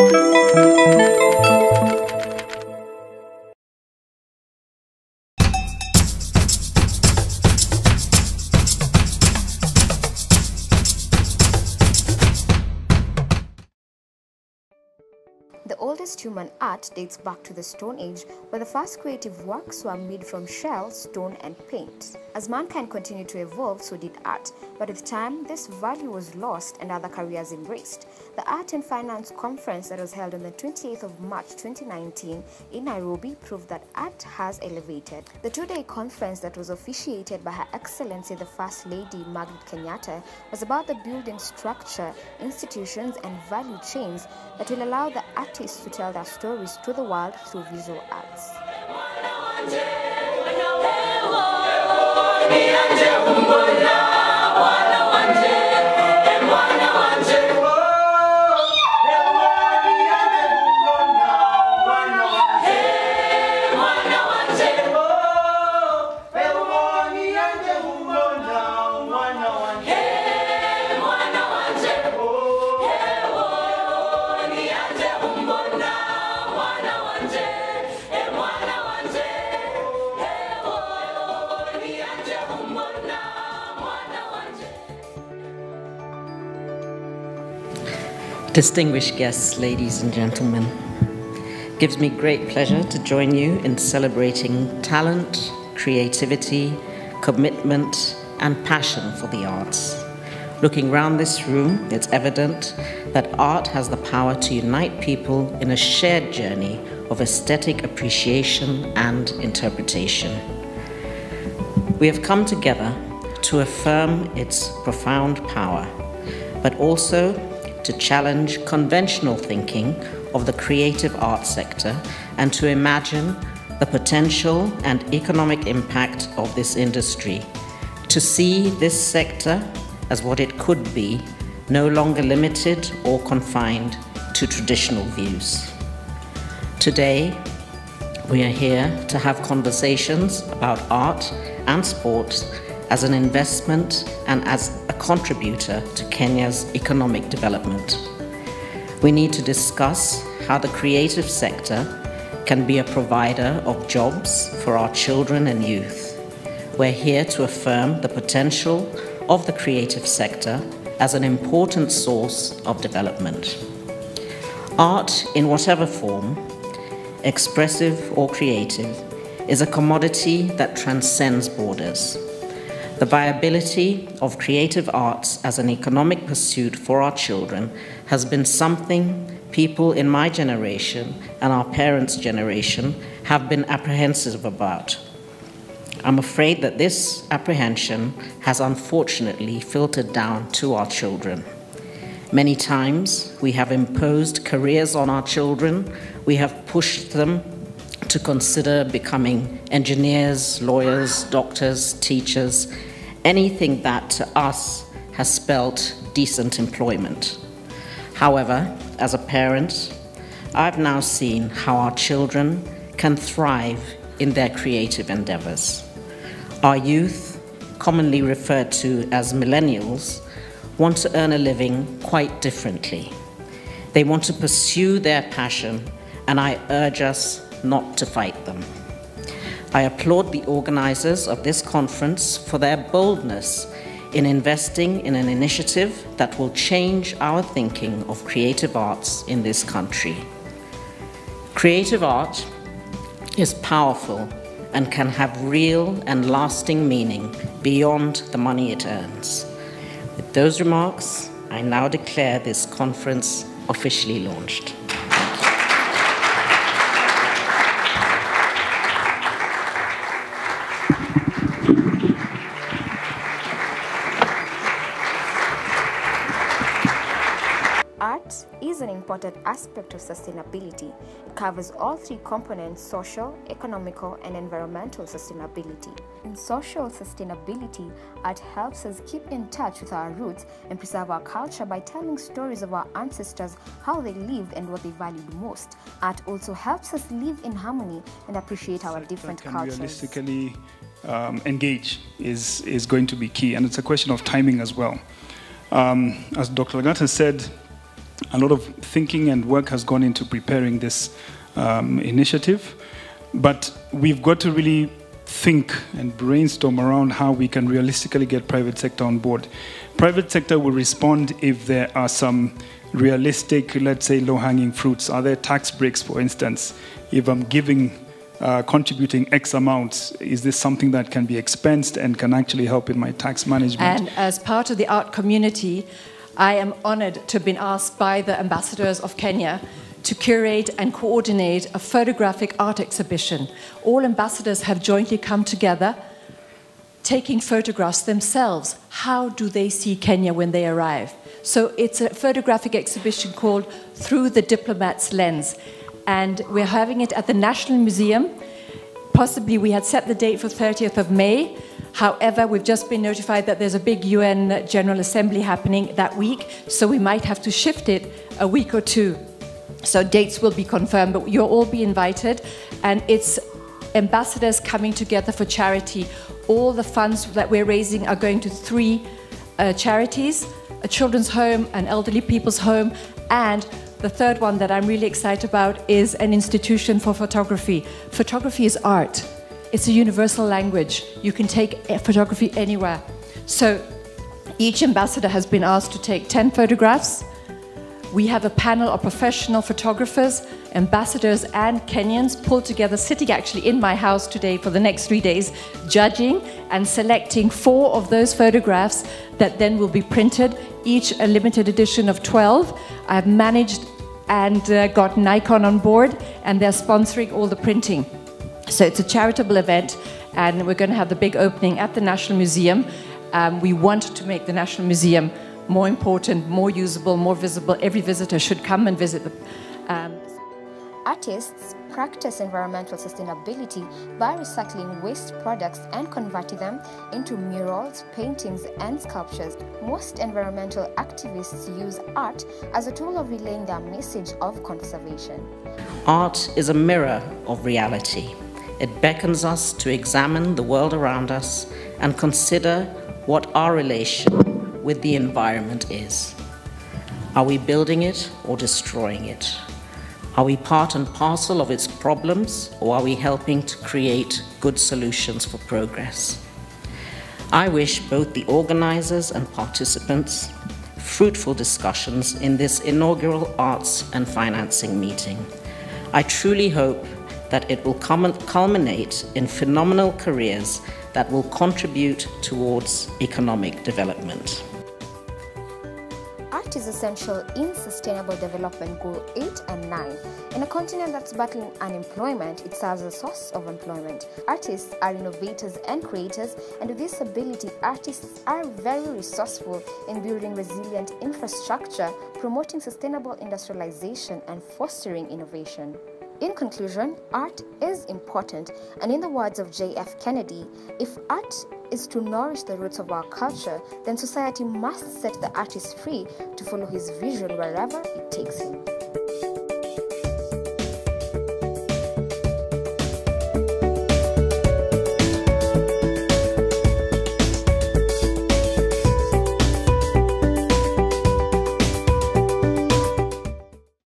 Música The oldest human art dates back to the Stone Age, where the first creative works were made from shell, stone, and paint. As mankind continued to evolve, so did art, but with time, this value was lost and other careers embraced. The Art and Finance Conference that was held on the 28th of March 2019 in Nairobi proved that art has elevated. The two-day conference that was officiated by Her Excellency the First Lady Margaret Kenyatta was about the building structure, institutions, and value chains that will allow the artists to tell their stories to the world through visual arts. Distinguished guests, ladies and gentlemen, gives me great pleasure to join you in celebrating talent, creativity, commitment, and passion for the arts. Looking around this room, it's evident that art has the power to unite people in a shared journey of aesthetic appreciation and interpretation. We have come together to affirm its profound power, but also to challenge conventional thinking of the creative arts sector and to imagine the potential and economic impact of this industry, to see this sector as what it could be, no longer limited or confined to traditional views. Today, we are here to have conversations about art and sports as an investment and as contributor to Kenya's economic development. We need to discuss how the creative sector can be a provider of jobs for our children and youth. We're here to affirm the potential of the creative sector as an important source of development. Art, in whatever form, expressive or creative, is a commodity that transcends borders. The viability of creative arts as an economic pursuit for our children has been something people in my generation and our parents' generation have been apprehensive about. I'm afraid that this apprehension has unfortunately filtered down to our children. Many times we have imposed careers on our children, we have pushed them to consider becoming engineers, lawyers, doctors, teachers, anything that to us has spelt decent employment. However, as a parent, I've now seen how our children can thrive in their creative endeavors. Our youth, commonly referred to as millennials, want to earn a living quite differently. They want to pursue their passion, and I urge us not to fight them. I applaud the organizers of this conference for their boldness in investing in an initiative that will change our thinking of creative arts in this country. Creative art is powerful and can have real and lasting meaning beyond the money it earns. With those remarks, I now declare this conference officially launched. Art is an important aspect of sustainability. It covers all three components social, economical, and environmental sustainability. In social sustainability, art helps us keep in touch with our roots and preserve our culture by telling stories of our ancestors, how they lived, and what they valued most. Art also helps us live in harmony and appreciate our different cultures. realistically um, engage is, is going to be key, and it's a question of timing as well. Um, as Dr. Lagat has said, a lot of thinking and work has gone into preparing this um, initiative, but we've got to really think and brainstorm around how we can realistically get private sector on board. Private sector will respond if there are some realistic, let's say, low-hanging fruits. Are there tax breaks, for instance? If I'm giving, uh, contributing X amounts, is this something that can be expensed and can actually help in my tax management? And as part of the art community, I am honored to have been asked by the ambassadors of Kenya to curate and coordinate a photographic art exhibition. All ambassadors have jointly come together taking photographs themselves. How do they see Kenya when they arrive? So it's a photographic exhibition called Through the Diplomat's Lens. And we're having it at the National Museum. Possibly we had set the date for 30th of May. However, we've just been notified that there's a big UN General Assembly happening that week, so we might have to shift it a week or two. So dates will be confirmed, but you'll all be invited. And it's ambassadors coming together for charity. All the funds that we're raising are going to three uh, charities a children's home, an elderly people's home, and the third one that I'm really excited about is an institution for photography. Photography is art, it's a universal language. You can take photography anywhere. So each ambassador has been asked to take 10 photographs we have a panel of professional photographers, ambassadors, and Kenyans pulled together, sitting actually in my house today for the next three days, judging and selecting four of those photographs that then will be printed, each a limited edition of 12. I've managed and uh, got Nikon on board, and they're sponsoring all the printing. So it's a charitable event, and we're going to have the big opening at the National Museum. Um, we want to make the National Museum more important, more usable, more visible. Every visitor should come and visit the. Um, Artists practice environmental sustainability by recycling waste products and converting them into murals, paintings, and sculptures. Most environmental activists use art as a tool of relaying their message of conservation. Art is a mirror of reality. It beckons us to examine the world around us and consider what our relation with the environment is. Are we building it or destroying it? Are we part and parcel of its problems or are we helping to create good solutions for progress? I wish both the organizers and participants fruitful discussions in this inaugural arts and financing meeting. I truly hope that it will culminate in phenomenal careers that will contribute towards economic development. Art is essential in Sustainable Development Goal 8 and 9. In a continent that's battling unemployment, it serves as a source of employment. Artists are innovators and creators, and with this ability, artists are very resourceful in building resilient infrastructure, promoting sustainable industrialization, and fostering innovation. In conclusion, art is important, and in the words of J.F. Kennedy, if art is to nourish the roots of our culture, then society must set the artist free to follow his vision wherever it takes him.